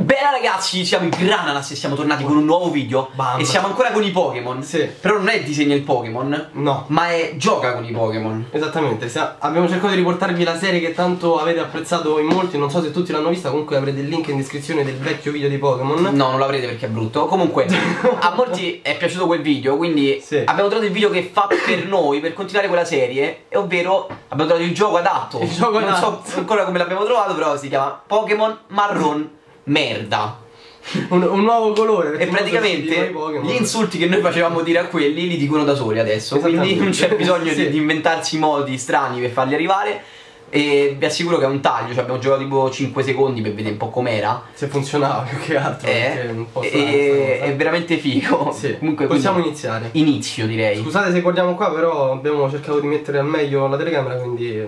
Bella ragazzi, siamo in Grananas e siamo tornati con un nuovo video Bam. E siamo ancora con i Pokémon Sì. Però non è disegna il Pokémon No. Ma è gioca con i Pokémon Esattamente, abbiamo cercato di riportarvi la serie che tanto avete apprezzato in molti, non so se tutti l'hanno vista, comunque avrete il link in descrizione del vecchio video di Pokémon. No, non l'avrete perché è brutto Comunque, a molti è piaciuto quel video Quindi Sì. abbiamo trovato il video che fa per noi Per continuare quella serie e Ovvero abbiamo trovato il gioco adatto Il gioco Non adatto. so ancora come l'abbiamo trovato Però si chiama Pokémon Marron Merda Un, un nuovo colore. E praticamente gli insulti che noi facevamo dire a quelli li dicono da soli adesso. Quindi non c'è bisogno Sì. di, di inventarsi modi strani per farli arrivare. E vi assicuro che è un taglio, cioè abbiamo giocato tipo 5 secondi per vedere un po' com'era. Se funzionava più che altro. è Eh, sta cosa. è veramente figo. Sì. Comunque Possiamo iniziare. Inizio direi. Scusate se guardiamo qua, però abbiamo cercato di mettere al meglio la telecamera, quindi.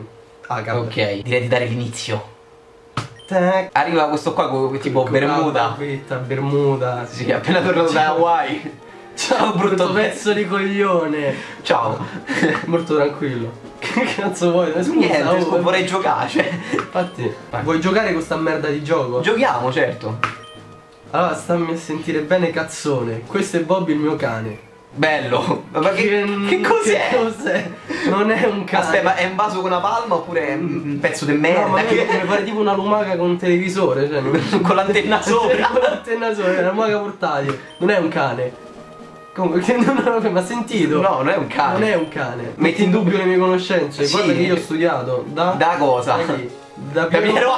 Ah. Ok, direi di dare l'inizio. Tac. Arriva questo qua con tipo Ecco, Bermuda. Barbetta, Bermuda. Sì, è appena tornato da Hawaii. Ciao, brutto brutto pezzo di coglione. Ciao. Molto tranquillo. Che cazzo vuoi? Scusa, Niente, oh, vorrei giocare. Cioè. Infatti, vuoi giocare con sta merda di gioco? Giochiamo, certo. allora stammi a sentire bene cazzone. Questo è Bobby il mio cane. Bello. Ma che, che cos'è? Che cos'è? Non è un cane. Aspetta, ma è un vaso con una palma oppure è un pezzo di merda? No, ma che- mi pare tipo una lumaca con un televisore, cioè non- con l'antenna sopra. con l'antenna sopra, è una lumaca portatile. Non è un cane. Comunque, non ho ma sentito? No, non è un cane. Non è un cane. Metti in dubbio le mie conoscenze. Sì. Guarda che io ho studiato. Da, Da cosa? Da chi? Da Piero-.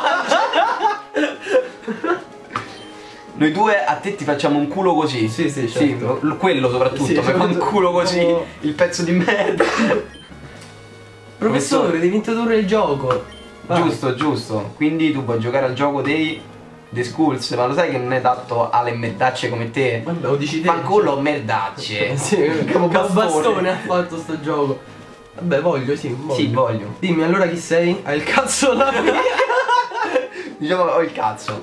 Noi due a te ti facciamo un culo così. Sì, sì, certo. l- quello soprattutto, Sì, fa un culo così, Oh. il pezzo di merda. Professore, devi introdurre il gioco. Vai. Giusto, giusto. Quindi tu vuoi giocare al gioco dei The Schools, ma lo sai che non è adatto alle merdacce come te? Vabbè, lo dici te. Fanculo merdacce. Sì, capo Bastone. ha fatto sto gioco. Vabbè, voglio, sì, voglio. Sì, voglio. Dimmi allora chi sei? Hai il cazzo alla fine. Diciamo ho il cazzo.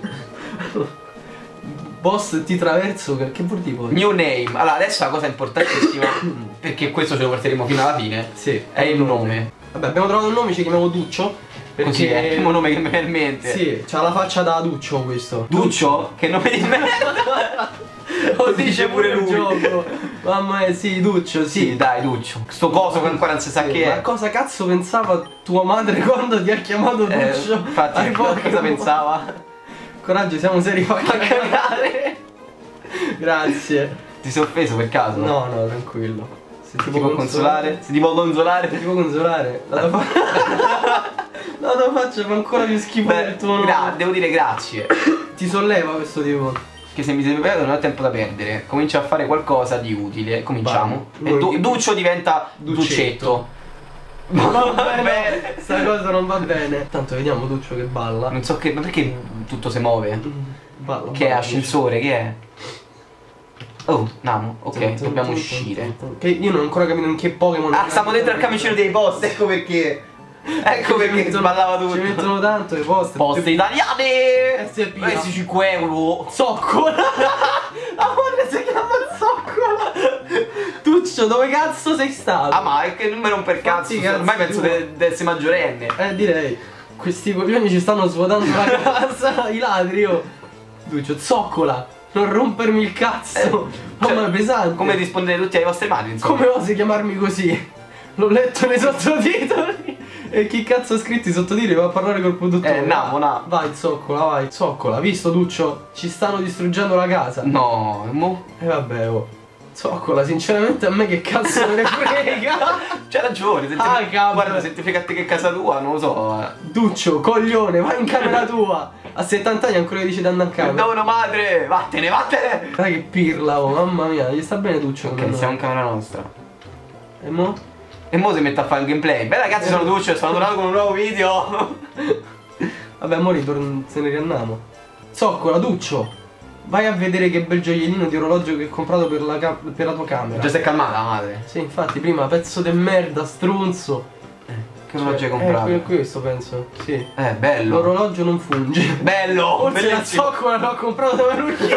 Boss ti traverso, che, vuol dire poi? New name. Allora, adesso la cosa importantissima, perché questo ce lo porteremo fino alla fine, Sì, è il nome. Vabbè, abbiamo trovato un nome, ci chiamiamo Duccio. Perché Così è il primo nome che mi viene in mente. Sì, c'ha la faccia da Duccio questo. Duccio? Che nome di merda! Lo dice pure lui. gioco. Mamma mia, sì, Duccio, sì. Sì, dai, Duccio. Sto coso che ancora non si sa Sì, che ma è. cosa cazzo pensava tua madre quando ti ha chiamato Eh, Duccio? infatti, Ai cosa Pokémon? pensava? Coraggio, siamo seri fa A cagare. Grazie. Ti sei offeso per caso? No, no, tranquillo. Se Ti può consolare? Se ti può consolare? Ti può consolare? La tua La tua faccia fa ancora più schifo Beh, del tuo nome. devo dire grazie. Ti solleva questo tipo. Che se mi sei bevuto non ho tempo da perdere. Comincia a fare qualcosa di utile. Cominciamo. E Du- Duccio diventa Duccetto. Duccetto. Non va bene. Sta cosa non va bene. Tanto vediamo Duccio che balla. Non so che. Ma perché tutto si muove? Balla. Che è balla, ascensore? Che è? Oh, Namo, ok, dobbiamo uscire. Che io non ho ancora capito in che Pokémon. Ah, stiamo dentro al camioncino dei post, ecco perché. Ecco Ci perché mettono- sballava tutto. Ci mettono tanto i post. Poste italiane! SP. Questi 5 euro. Zoccola! La madre si chiama Zoccola! Tuccio, dove cazzo sei stato? Ah, ma è che non me non per cazzo. Cazzi Ormai penso di essere maggiorenne. Eh, direi. Questi coglioni ci stanno svuotando la casa, i ladri, oh. Duccio, zoccola! Non rompermi il cazzo! Mamma Cioè, è pesante! Come rispondere tutti ai vostri madri, insomma. Come osi chiamarmi così? L'ho letto nei sottotitoli! E chi cazzo ha scritto i sottotitoli va a parlare col produttore? Eh, Namo, Namo. Vai, zoccola, vai. Zoccola, visto Duccio? Ci stanno distruggendo la casa. No, mo. E vabbè, oh. Zoccola, sinceramente a me che cazzo me ne frega! C'hai ragione, se ti- Ah, cavolo. guarda, se ti frega a te che è casa tua, non lo so. eh. Duccio, coglione, vai in camera tua! A 70 anni ancora dici di andare in camera. Perdono madre, vattene, vattene. Dai che pirla, oh, mamma mia, gli sta bene Duccio. Ok, siamo in camera nostra. E mo? E mo si mette a fare il gameplay. Beh ragazzi, sono Duccio e sono tornato con un nuovo video. Vabbè, mo ritorn- se ne riandiamo. Zoccola, Duccio! Vai a vedere che bel gioiellino di orologio che ho comprato per la, per la tua camera. Già si è calmata la madre. Sì, infatti, prima pezzo di merda, stronzo. Che orologio hai Eh, comprato? que- questo penso, sì. Eh, bello. L'orologio non funge. Bello, Forse la bellissimo. zoccola l'ho comprato da Marucchino.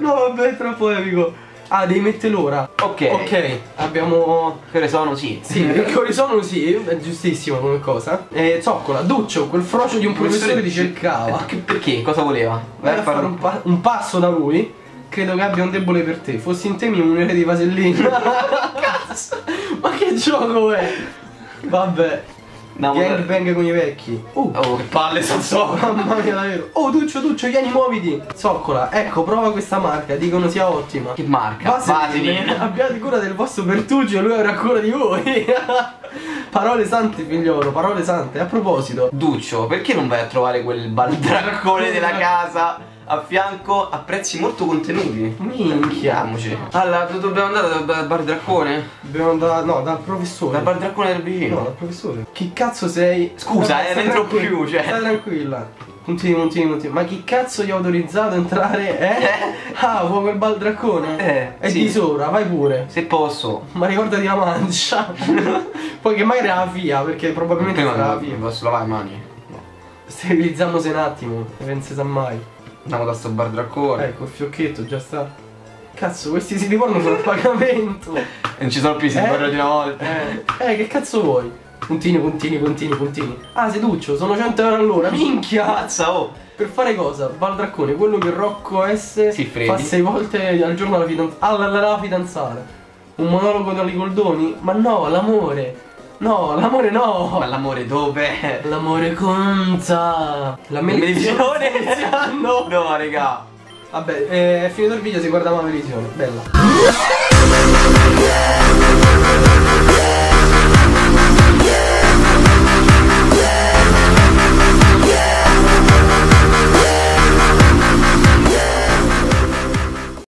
no, vabbè, è troppo epico. Ah, devi mettere l'ora. Ok. Ok, abbiamo. Che ore sono? Sì. Sì, perché ore sono sì, è giustissimo come cosa. E zoccola, Duccio, quel frocio di un professore ti cercava. Eh, che- Perché? Cosa voleva? Vai a fare un, pa- un passo da lui. Credo che abbia un debole per te. Fossi in te mi munirei di vasellina. Che gioco è? Vabbè. No, ma- Gangbang con i vecchi. Uh, Oh, che palle sono so. mamma mia davvero. Oh Duccio, Duccio, vieni muoviti. Zoccola, ecco, prova questa marca, dicono sia ottima. Che marca? Vaseline. Abbiate cura del vostro Bertugio, lui avrà cura di voi. parole sante, figliolo, parole sante. A proposito, Duccio, perché non vai a trovare quel baldraccone della casa a fianco a prezzi molto contenuti? minchia. Andiamoci. Allora, do- dobbiamo andare dal, bar draccone? Dobbiamo andare, no, dal professore. Dal bar draccone del No, vicino? dal professore. Chi cazzo sei? Scusa, Vabbè, eh, entro più, cioè. Stai tranquilla. Continui, continui, continui. Ma chi cazzo gli ha autorizzato a entrare? Eh? Ah, vuoi quel baldraccone? Eh, È sì. di sopra, vai pure. Se posso. Ma ricordati la mancia. Poi che magari era la FIA, perché probabilmente Prima sarà la FIA. posso lavare le mani. Sterilizziamoci un attimo, non si sa mai. Andiamo da sto bar draccone. Ecco, il fiocchetto già sta. Cazzo, questi siti porno sono a pagamento. E non ci sono più, si Eh? parla di una volta. Eh, eh, che cazzo vuoi? Puntini, puntini, puntini, puntini. Ah, seduccio, sono 100 euro all'ora. Minchia! Mazza, oh. Per fare cosa? Valdraccone, quello che Rocco S Si fa sei volte al giorno alla fidanzata. Alla, alla, alla fidanzata. Un monologo da Goldoni? Ma no, l'amore. No, l'amore no. Ma l'amore dov'è? L'amore conta. La Melisione? No, raga. Vabbè, eh, è finito il video, si guarda la melisione. Bella.